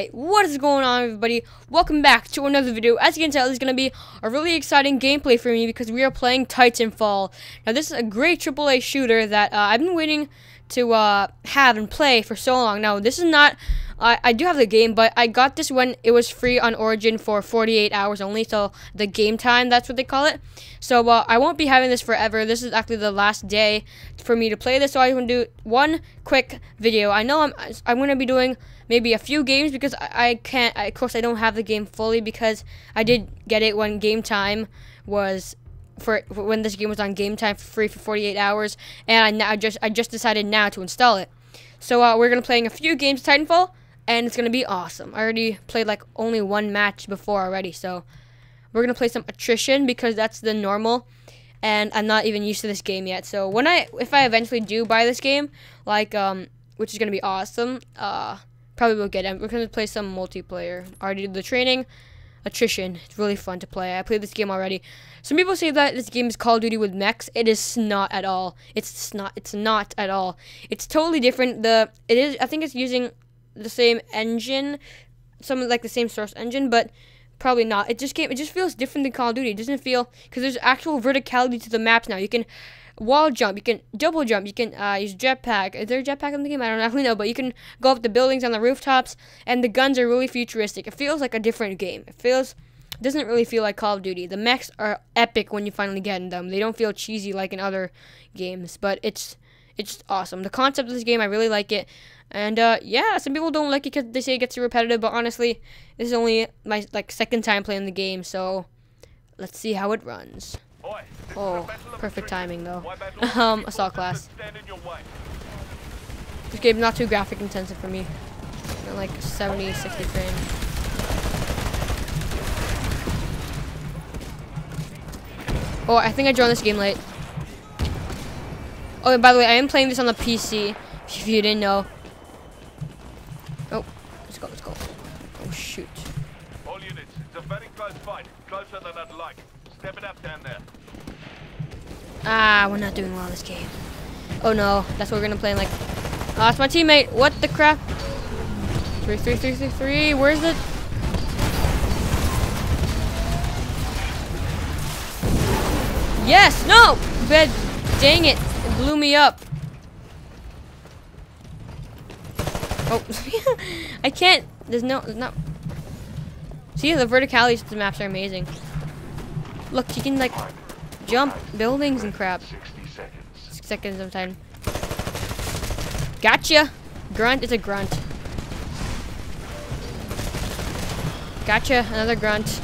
Alright, what is going on everybody? Welcome back to another video. As you can tell, this is going to be a really exciting gameplay for me because we are playing Titanfall. Now this is a great AAA shooter that uh, I've been waiting to uh, have and play for so long. Now this is not, uh, I do have the game, but I got this when it was free on Origin for 48 hours only, so the game time, that's what they call it. So uh, I won't be having this forever. This is actually the last day for me to play this, so I'm to do one quick video. I know I'm, I'm going to be doing maybe a few games because I, I can't. I, of course, I don't have the game fully because I did get it when game time was for, when this game was on game time free for 48 hours, and I now just I just decided now to install it. So uh, we're gonna be playing a few games of Titanfall, and it's gonna be awesome. I already played like only one match before already, so we're gonna play some attrition because that's the normal and I'm not even used to this game yet. So when I, if I eventually do buy this game, like, um, which is gonna be awesome, uh, probably will get it. We're gonna play some multiplayer. Already did the training. Attrition. It's really fun to play. I played this game already. Some people say that this game is Call of Duty with mechs. It is not at all. It's not. It's not at all. It's totally different. The it is. I think it's using the same engine, some like the same source engine, but probably not. It just came. It just feels different than Call of Duty. It doesn't feel because there's actual verticality to the maps now. You can wall jump, you can double jump, you can uh, use jetpack. Is there a jetpack in the game? I don't actually know, but you can go up the buildings on the rooftops, and the guns are really futuristic. It feels like a different game. It feels doesn't really feel like Call of Duty. The mechs are epic when you finally get in them. They don't feel cheesy like in other games, but it's it's awesome. The concept of this game, I really like it. And uh, yeah, some people don't like it because they say it gets too repetitive, but honestly, this is only my like second time playing the game, so let's see how it runs. Oh, perfect timing though. um, assault class. This game's not too graphic intensive for me. like 70, 60 frames. Oh, I think I joined this game late. Oh, by the way, I am playing this on the PC, if you didn't know. Oh, let's go, let's go. Oh, shoot. All units, it's a very close fight. Closer than I'd like. Step it up down there. Ah, we're not doing well this game. Oh no, that's what we're gonna play like. Oh, that's my teammate. What the crap? Three, three, three, three, three. Where's it? Yes! No! Bed. Dang it. Blew me up. Oh. I can't. There's no. There's. See, the verticalities of the maps are amazing. Look, you can like jump buildings and crap. 60 seconds. Six seconds of time. Gotcha. Grunt is a grunt. Gotcha. Another grunt.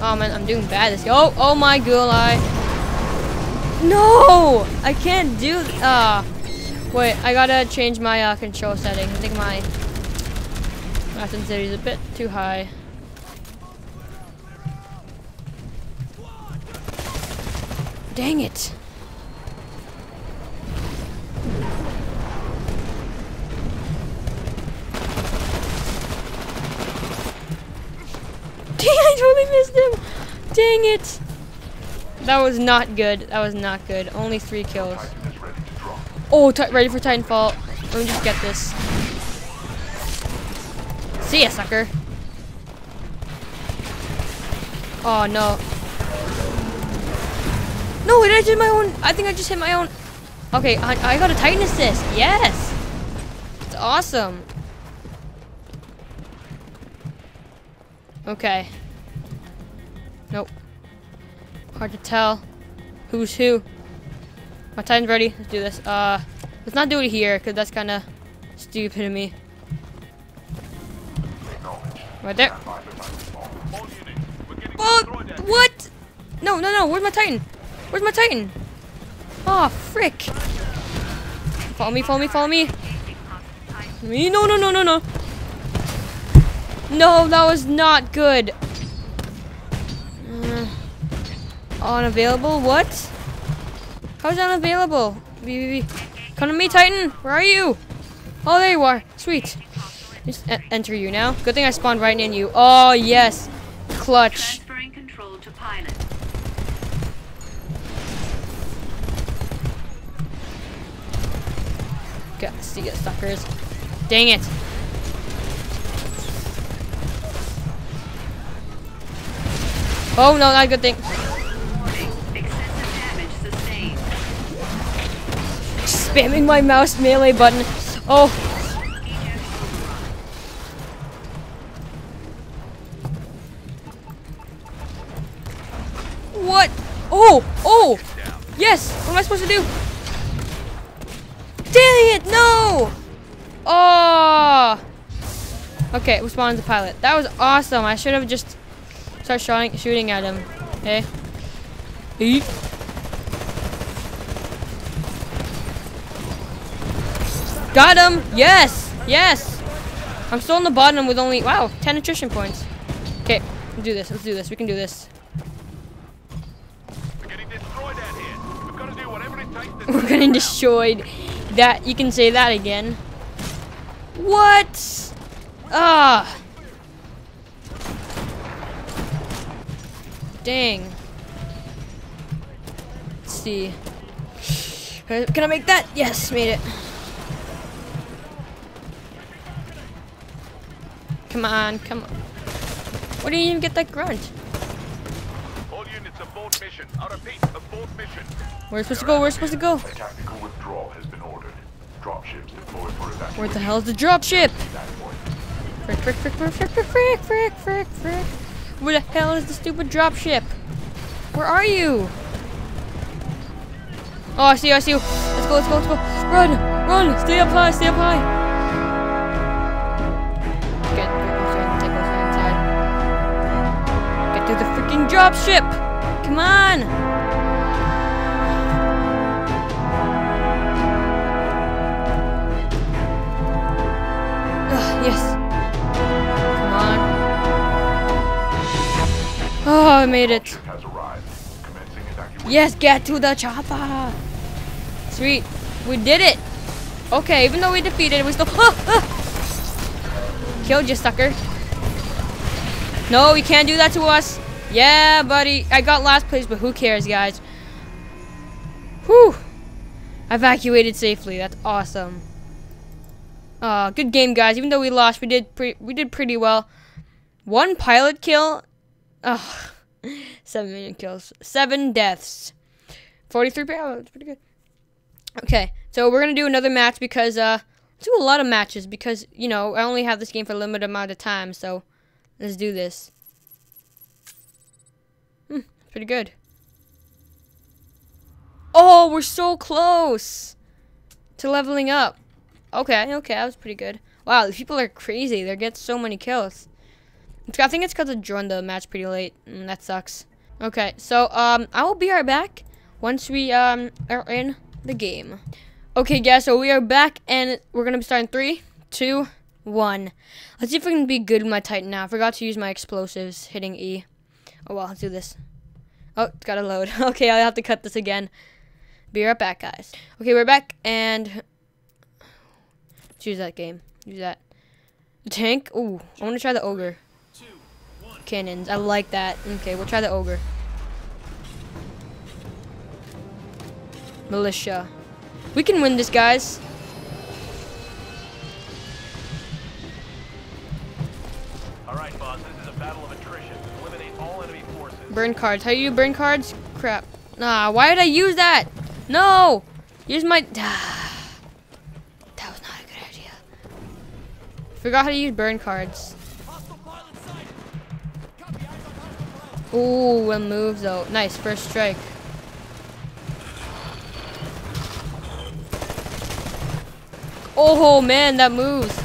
Oh man, I'm doing bad this. Oh, oh my gulai. No, I can't do. Uh, wait. I gotta change my uh, control setting. I think my my sensitivity is a bit too high. Dang it. Dang, I totally missed him. Dang it. That was not good. That was not good. Only three kills. Oh, ready for Titanfall. Let me just get this. See ya, sucker. Oh, no. No, did I hit my own? I think I just hit my own. Okay, I, I got a Titan assist. Yes. It's awesome. Okay. Hard to tell who's who. My Titan's ready. Let's do this. Uh, let's not do it here because that's kind of stupid of me. Right there. Oh, what? No, no, no. Where's my Titan? Where's my Titan? Oh, frick. Follow me, follow me, follow me. Me? No, no, no, no, no. No, that was not good. Unavailable? What? How's unavailable? B Come to me, Titan. Where are you? Oh, there you are. Sweet. Just e enter you now. Good thing I spawned right in you. Oh, yes. Clutch. God, see you, suckers. Dang it. Oh, no, not a good thing. Spamming my mouse melee button. Oh. What? Oh, oh. Yes. What am I supposed to do? Dang it, no. Oh. Okay, respawn the pilot. That was awesome. I should have just started shooting, shooting at him. Okay. Eat. Got him! Yes! Yes! I'm still on the bottom with only, wow, 10 attrition points. Okay, let's do this. Let's do this. We can do this. We're getting destroyed We're getting destroyed. That, you can say that again. What? Ah. Dang. Let's see. Can I make that? Yes, made it. Come on, come on. Why didn't you even get that grunt? All units abort mission. I repeat, abort mission. Where's supposed to go? Where's supposed to go? A tactical withdrawal has been ordered. Dropships deployed for evacuation. Where the hell is the dropship? Frick, frick, frick, frick, frick, frick, frick, frick, frick, frick. Where the hell is the stupid dropship? Where are you? Oh, I see you, I see you. Let's go, let's go, let's go. Run, run, stay up high, stay up high. The dropship. Come on. Ugh, yes. Come on. Oh, I made it. Ship has arrived. Commencing evacuation. Yes, get to the chopper. Sweet. We did it. Okay, even though we defeated it, we still. Ah, ah. Killed you, sucker. No, you can't do that to us. Yeah, buddy. I got last place, but who cares, guys? Whew. Evacuated safely. That's awesome. Uh, good game, guys. Even though we lost, we did pre we did pretty well. One pilot kill. Ugh. Seven million kills. Seven deaths. 43 power. That's pretty good. Okay, so we're gonna do another match because uh, do a lot of matches because you know I only have this game for a limited amount of time. So let's do this. Pretty good. Oh, we're so close to leveling up. Okay, okay, that was pretty good. Wow, these people are crazy. They get so many kills. I think it's because I joined the match pretty late. Mm, that sucks. Okay, so um, I will be right back once we um are in the game. Okay, guys, so we are back, and we're gonna be starting three, two, one. Let's see if we can be good with my Titan now. I forgot to use my explosives, hitting E. Oh well, let's do this. Oh, it's gotta load. okay, I'll have to cut this again. Be right back, guys. Okay, we're back, and let's that game. Use that. Tank. Ooh, I want to try the ogre. Cannons. I like that. Okay, we'll try the ogre. Militia. We can win this, guys. All right, boss. Burn cards. How do you burn cards? Crap. Nah, why did I use that? No! Use my... that was not a good idea. Forgot how to use burn cards. Ooh, one move though. Nice, first strike. Oh man, that moves.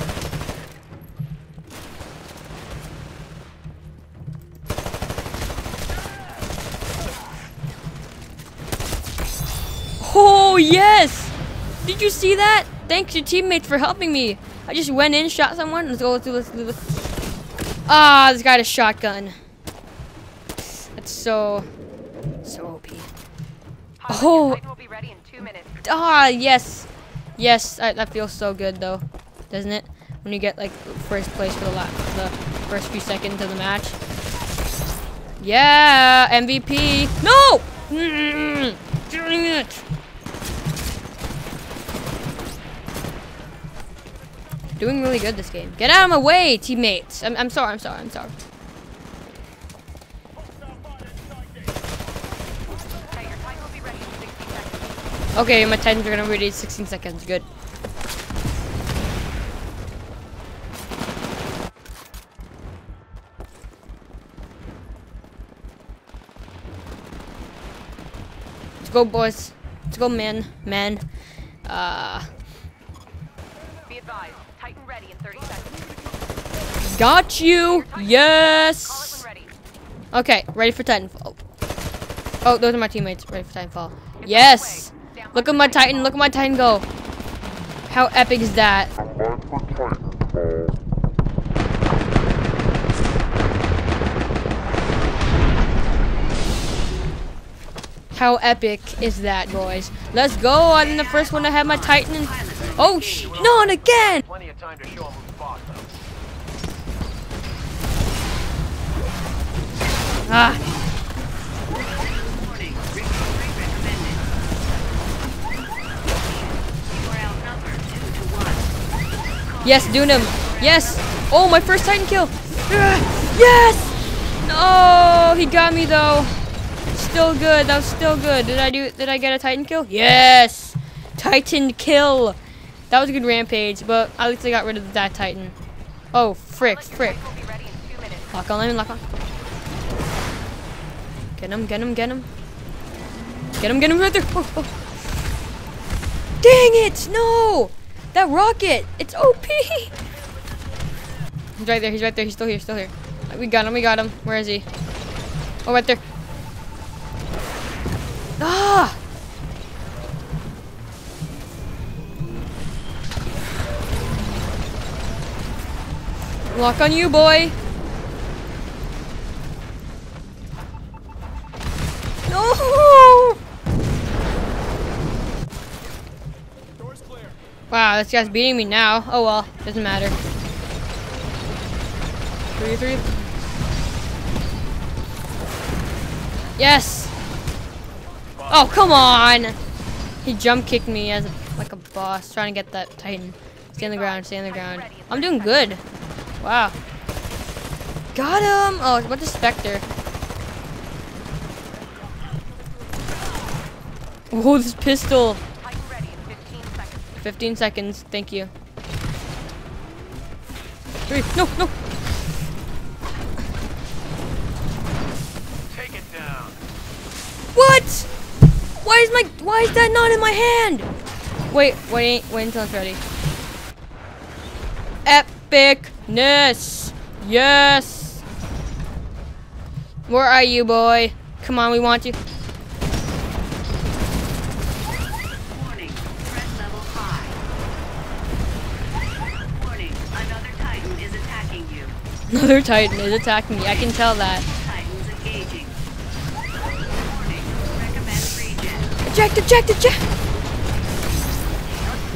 Oh yes! Did you see that? Thanks your teammates for helping me. I just went in, shot someone. Let's go. Let's do. Let's do this. Ah, this guy had a shotgun. That's so, so OP. Oh. Titan will be ready in two minutes. Ah, yes, yes. That, that feels so good though, doesn't it? When you get like first place for the la the first few seconds of the match. Yeah, MVP. No. Mm, dang doing really good this game. Get out of my way, teammates. I'm, I'm sorry, I'm sorry, I'm sorry. Okay, my times are gonna read 16 seconds. Good. Let's go, boys. Let's go, man. Man. Uh... got you. Yes. Okay, ready for Titanfall. Oh, those are my teammates. Ready for Titanfall. Yes. Look at my Titan. Look at my Titan go. How epic is that? How epic is that, boys? Let's go. I'm the first one to have my Titan. Oh, sh not again. One. Yes, Dunham. Yes. Oh, my first Titan kill. Ah, Yes. No, he got me though. Still good. That was still good. Did I do? Did I get a Titan kill? Yes. Titan kill. That was a good rampage, but at least I got rid of that Titan. Oh, frick, frick. Lock on, lock on. Get him, get him, get him. Get him, get him right there. Oh, oh. Dang it! No! That rocket! It's OP! He's right there, he's right there, he's still here, still here. We got him, we got him. Where is he? Oh, right there. Ah! Lock on you, boy. Wow, this guy's beating me now. Oh well, doesn't matter. Three, three. Yes. Oh come on! He jump kicked me as a, like a boss, trying to get that Titan. Stay on the ground, stay on the ground. I'm doing good. Wow. Got him! Oh, what the Spectre? Oh, this pistol. 15 seconds, thank you. Three, no, no. Take it down. What? Why is my, why is that not in my hand? Wait, wait, wait until it's ready. Epicness. Yes. Where are you, boy? Come on, we want you. Another Titan is attacking me. I can tell that. Eject, eject, eject.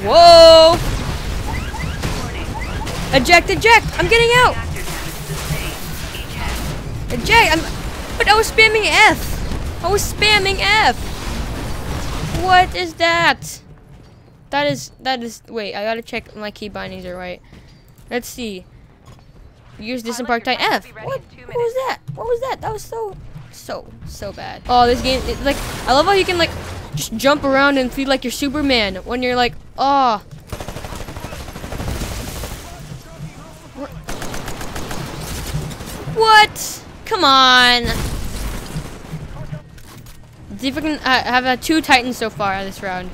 Whoa. Eject, eject. I'm getting out. Eject. I'm, but I was spamming F. I was spamming F. What is that? That is, that is, wait, I gotta check my key bindings are right. Let's see. Use disembark Titan F. What? What was that? What was that? That was so, so, so bad. Oh, this game, it, like, I love how you can, like, just jump around and feel like you're Superman when you're like, oh. What? Come on. Let's see if I can uh, have uh, two Titans so far this round.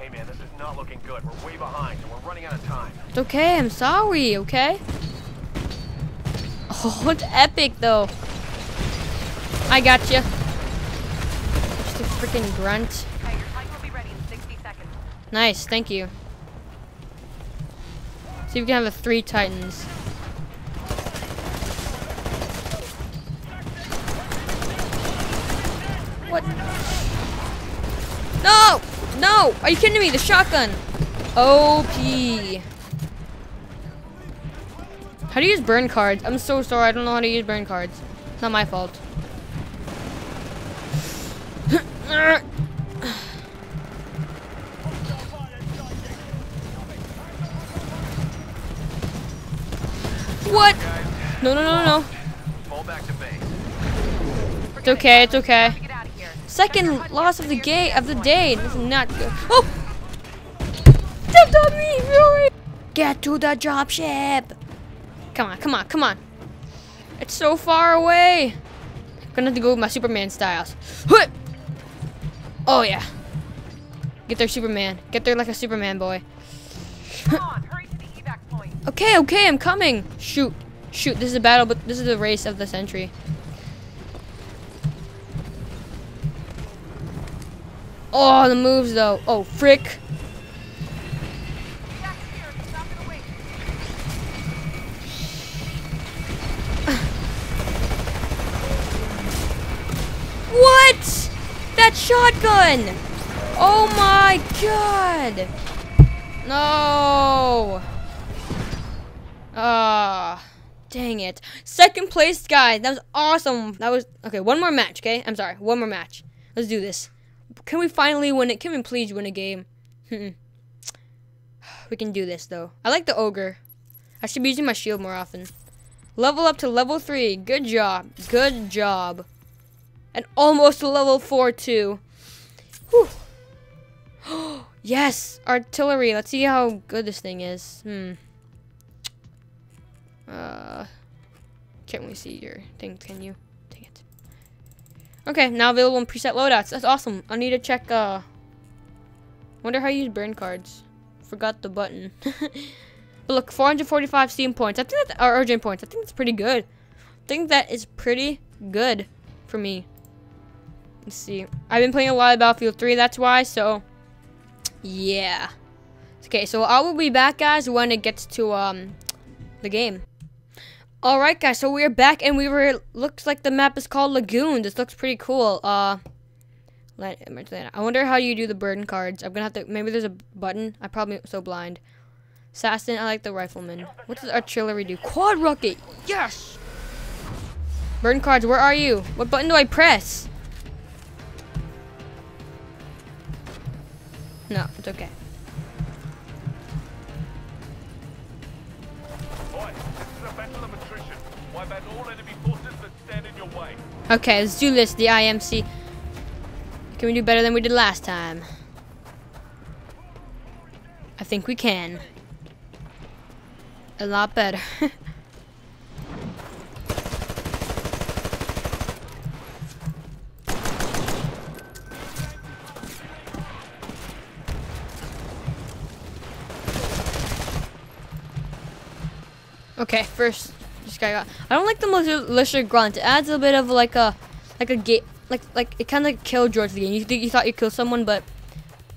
Hey, man, this is not looking good. We're way behind, and we're running out of time. It's okay, I'm sorry, okay? Oh, it's epic though. I got you. Just a freaking grunt. Okay, your Titan will be ready in 60 seconds. Nice, thank you. See if we can have a three Titans. What? No! No! Are you kidding me? The shotgun! OP. How do you use burn cards? I'm so sorry, I don't know how to use burn cards. It's not my fault. what? No, no, no, no. It's okay, it's okay. Second loss of the game of the day. This is not good. Oh! Stepped on me, really? Get to the dropship. Come on, come on, come on. It's so far away. I'm gonna have to go with my Superman styles. Huh! Oh yeah. Get there, Superman. Get there like a Superman boy. Come on, hurry to the evac point. Okay, okay, I'm coming. Shoot, shoot. This is a battle, but this is the race of the century. Oh, the moves though. Oh, frick. What? That shotgun! Oh my god! No! Ah, dang it. Second place, guys. That was awesome. That was okay. One more match, okay? I'm sorry. One more match. Let's do this. Can we finally win it? Can we please win a game? Hmm. we can do this though. I like the ogre. I should be using my shield more often. Level up to level three. Good job. Good job. And almost level four too. Whew. yes, artillery. Let's see how good this thing is. Hmm. Uh, can't we see your things? Can you? Dang it. Okay, now available in preset loadouts. That's awesome. I need to check. Uh, wonder how you use burn cards. Forgot the button. but look, 445 Steam points. I think that, or Origin points. I think that's pretty good. I think that is pretty good for me. Let's see. I've been playing a lot of Battlefield 3, that's why, so yeah. Okay, so I will be back guys when it gets to um the game. Alright guys, so we're back and we were looks like the map is called Lagoon. This looks pretty cool. Uh I wonder how you do the burn cards. I'm gonna have to maybe there's a button. I probably so blind. Assassin, I like the rifleman. What does artillery do? Quad rocket! Yes! Burn cards, where are you? What button do I press? Stand it's okay. way. Okay, let's do this, the IMC. Can we do better than we did last time? I think we can. A lot better. okay, first, this guy got. I don't like the militia grunt. It adds a bit of like a, like a gate, like like it kind of killed George the game. You think you thought you killed someone, but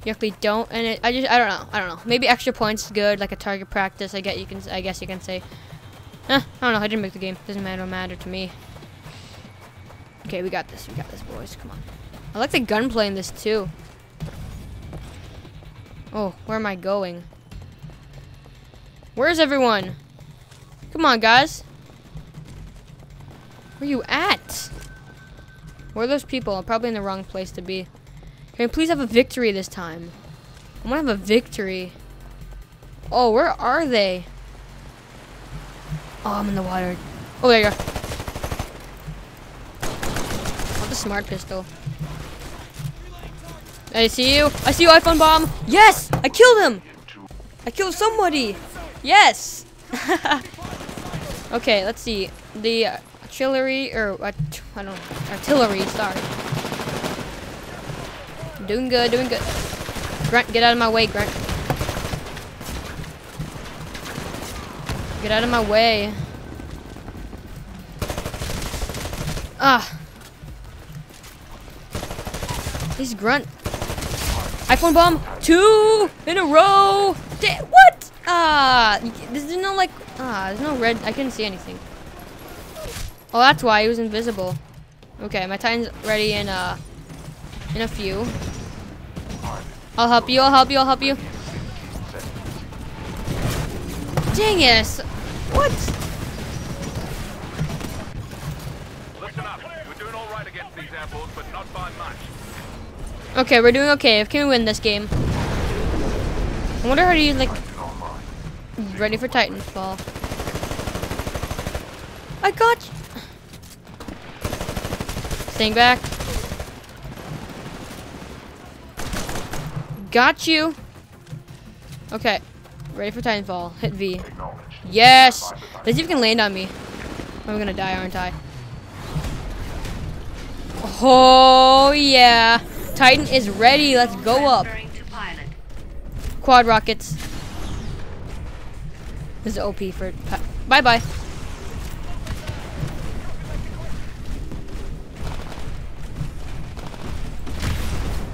you actually don't. And it, I just, I don't know, I don't know. Maybe extra points is good, like a target practice. I get you can, I guess you can say. Eh, I don't know. I didn't make the game. Doesn't matter. Matter to me. Okay, we got this. We got this, boys. Come on. I like the gunplay in this too. Oh, where am I going? Where's everyone? Come on, guys. Where are you at? Where are those people? I'm probably in the wrong place to be. Can we please have a victory this time? I want to have a victory. Oh, where are they? Oh, I'm in the water. Oh, there you go. Want the smart pistol. I see you. I see you, iPhone bomb. Yes! I killed him! I killed somebody! Yes! okay, let's see. The artillery, or uh, I don't artillery, sorry. Doing good, doing good. Grunt, get out of my way, Grunt. Get out of my way. Ah. He's Grunt. iPhone bomb, two in a row. Da what? Ah, this is not like, ah, there's no red. I couldn't see anything. Oh, that's why he was invisible. Okay, my time's ready in uh, in a few. I'll help you. I'll help you. I'll help you. Dang it! What? Listen up. You're doing all right against these but not by much. Okay, we're doing okay. If Can we win this game? I wonder how to use like. Ready for Titanfall. I got you. Staying back. Got you. Okay. Ready for Titanfall. Hit V. Yes! Let's see if you can land on me. I'm gonna die, aren't I? Oh, yeah. Titan is ready. Let's go up. Transferring to pilot. Quad rockets. This is OP for. Bye bye.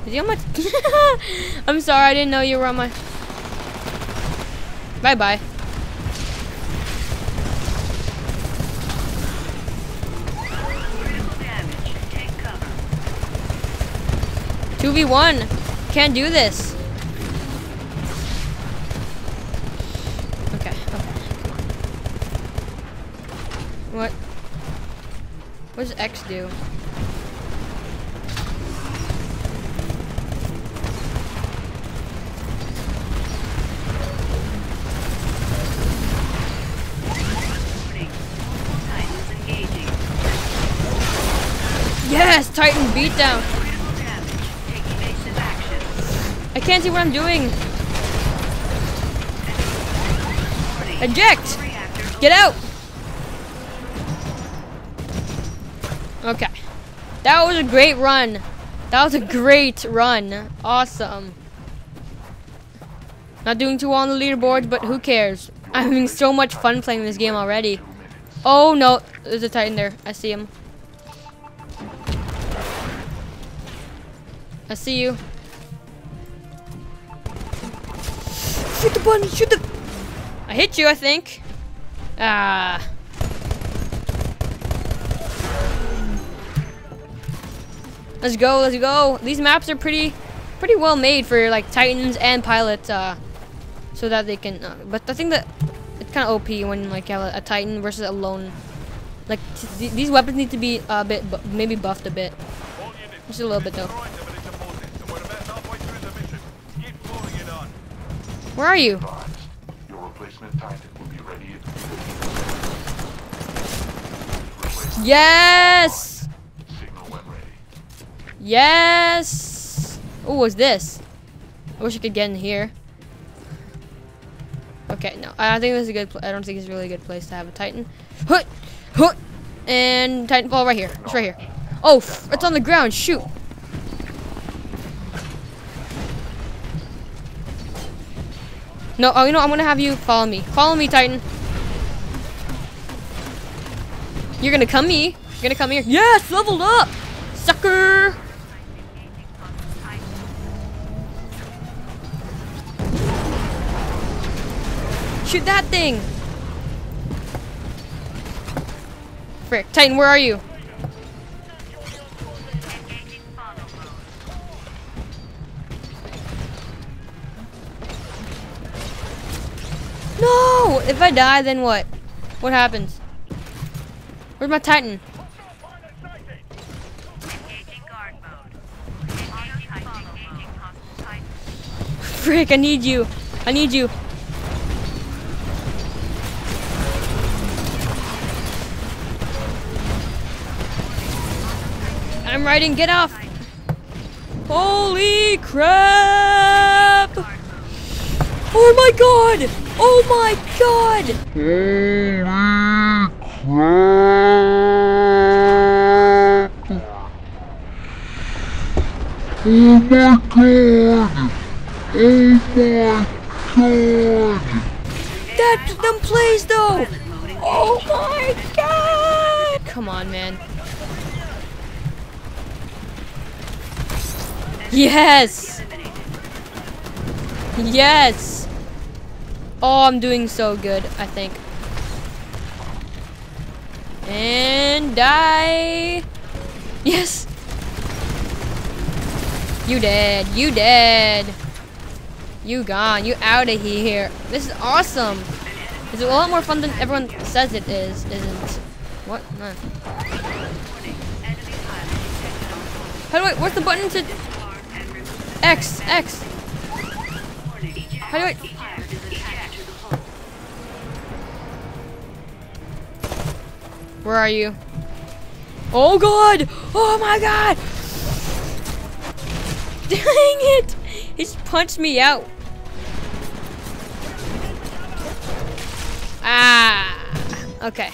Is he on my? I'm sorry, I didn't know you were on my. Bye bye. Critical damage. Take cover. 2v1. Can't do this. What does X do? Yes! Titan beatdown! I can't see what I'm doing. Eject! Get out! That was a great run. That was a great run. Awesome. Not doing too well on the leaderboard, but who cares? I'm having so much fun playing this game already. Oh no, there's a Titan there. I see him. I see you. Shoot the button, shoot the... I hit you, I think. Ah. Let's go, let's go. These maps are pretty pretty well made for like Titans and pilots uh so that they can uh, but I think that it's kind of OP when like you have a, a Titan versus a lone like th- these weapons need to be a bit bu- maybe buffed a bit. Just a little bit though. Where are you? Advised. Yes! Oh, what's this? I wish I could get in here. Okay, no, I think this is a good. I don't think it's a really good place to have a Titan. Hut, hut, and Titanfall right here. It's right here. Oh, it's on the ground. Shoot. No, oh, you know, I'm gonna have you follow me. Follow me, Titan. You're gonna come me. You're gonna come here. Yes, leveled up, sucker. Shoot that thing! Frick. Titan, where are you? No! If I die, then what? What happens? Where's my Titan. Frick, I need you. I need you. I'm riding, get off! Holy crap! Oh my god! Oh my god! Holy crap! Oh my god! Oh my god! That them plays though! Oh my god! Come on, man. Yes! Yes! Oh, I'm doing so good, I think. And die! Yes! You dead. You dead. You gone. You out of here. This is awesome. It's a lot more fun than everyone says it is, isn't? What? No. How do I? Where's the button to? X. X. How do I? Where are you? Oh god! Oh my god! Dang it! He just punched me out. Ah. Okay.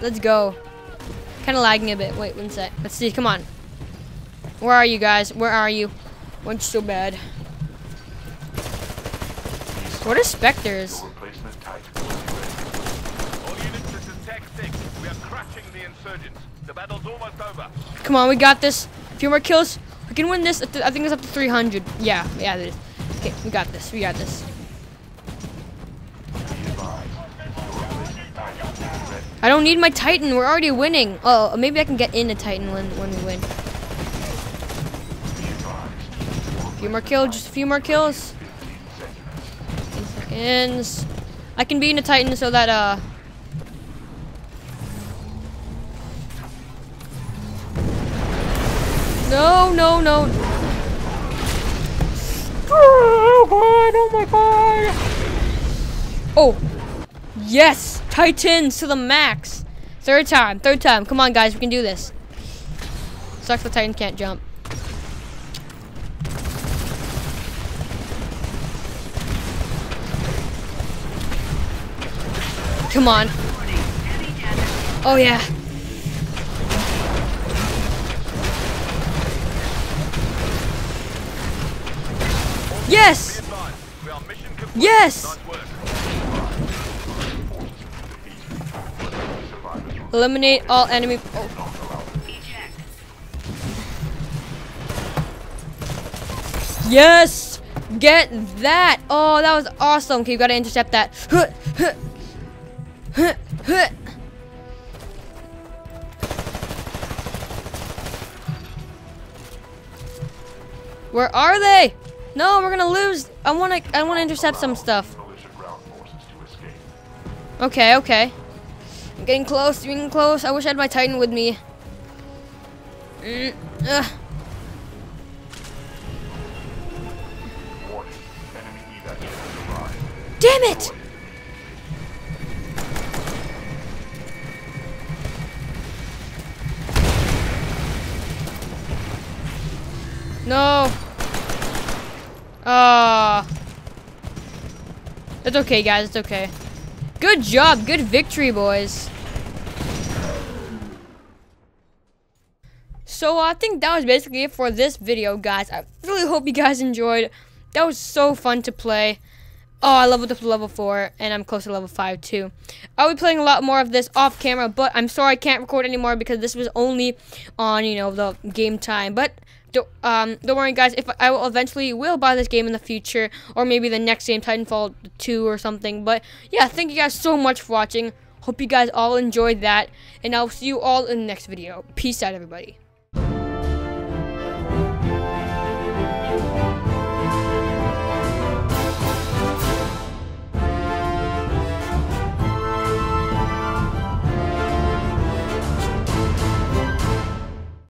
Let's go. Kind of lagging a bit. Wait one sec. Let's see. Come on. Where are you guys? Where are you? Went so bad. What are specters? All units, this is Tech 6. We are crushing the insurgents. The battle's almost over. Come on, we got this. A few more kills. We can win this. I I think it's up to 300. Yeah, yeah, it is. Okay, we got this. We got this. I don't need my Titan. We're already winning. Oh, maybe I can get in a Titan when, when we win. Few more kills. Just a few more kills. 15 seconds. I can be in a Titan so that, uh... No, no, no. Oh god, oh my god. Oh. Yes, Titans to the max. Third time, third time. Come on guys, we can do this. Sucks the Titan can't jump. Come on. Oh yeah. Yes! Yes! Eliminate all enemy. Oh. Yes! Get that! Oh, that was awesome. Okay, you gotta intercept that. Where are they? No, we're gonna lose. I wanna, I wanna intercept some stuff. Okay, okay. I'm getting close, getting close. I wish I had my Titan with me. Mm, ugh. Damn it! No. Ah. it's okay, guys. It's okay. Good job. Good victory, boys. So I think that was basically it for this video, guys. I really hope you guys enjoyed. That was so fun to play. Oh, I leveled up to level 4, and I'm close to level 5, too. I'll be playing a lot more of this off camera, but I'm sorry I can't record anymore because this was only on, you know, the game time. But don't, um, don't worry, guys. If I will eventually will buy this game in the future, or maybe the next game, Titanfall 2 or something. But yeah, thank you guys so much for watching. Hope you guys all enjoyed that, and I'll see you all in the next video. Peace out, everybody.